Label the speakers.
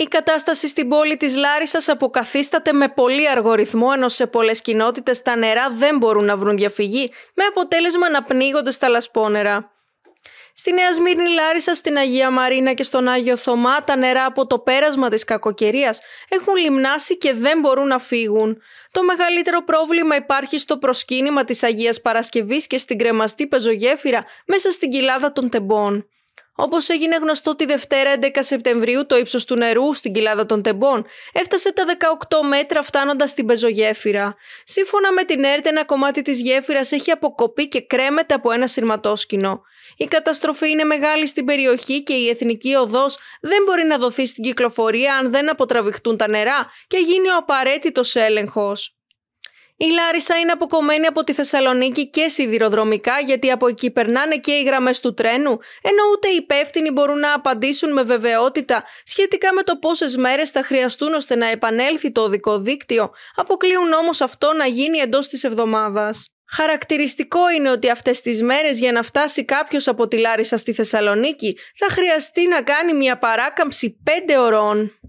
Speaker 1: Η κατάσταση στην πόλη της Λάρισας αποκαθίσταται με πολύ αργό ρυθμό, ενώ σε πολλές κοινότητες τα νερά δεν μπορούν να βρουν διαφυγή, με αποτέλεσμα να πνίγονται στα λασπόνερα. Στη Νέα Σμύρνη Λάρισα, στην Αγία Μαρίνα και στον Άγιο Θωμά, τα νερά από το πέρασμα της κακοκαιρίας έχουν λιμνάσει και δεν μπορούν να φύγουν. Το μεγαλύτερο πρόβλημα υπάρχει στο προσκύνημα της Αγίας Παρασκευής και στην κρεμαστή πεζογέφυρα μέσα στην κοιλάδα των τεμπών. Όπως έγινε γνωστό τη Δευτέρα 11 Σεπτεμβρίου, το ύψος του νερού στην κοιλάδα των Τεμπών έφτασε τα 18 μέτρα φτάνοντας στην πεζογέφυρα. Σύμφωνα με την ΕΡΤ, ένα κομμάτι της γέφυρας έχει αποκοπεί και κρέμεται από ένα σειρματόσκηνο. Η καταστροφή είναι μεγάλη στην περιοχή και η εθνική οδός δεν μπορεί να δοθεί στην κυκλοφορία αν δεν αποτραβηχτούν τα νερά και γίνει ο απαραίτητος έλεγχος. Η Λάρισα είναι αποκομμένη από τη Θεσσαλονίκη και σιδηροδρομικά γιατί από εκεί περνάνε και οι γραμμές του τρένου, ενώ ούτε οι υπεύθυνοι μπορούν να απαντήσουν με βεβαιότητα σχετικά με το πόσες μέρες θα χρειαστούν ώστε να επανέλθει το οδικό δίκτυο, αποκλείουν όμως αυτό να γίνει εντός της εβδομάδας. Χαρακτηριστικό είναι ότι αυτές τις μέρες για να φτάσει κάποιος από τη Λάρισα στη Θεσσαλονίκη θα χρειαστεί να κάνει μια παράκαμψη 5 ωρών.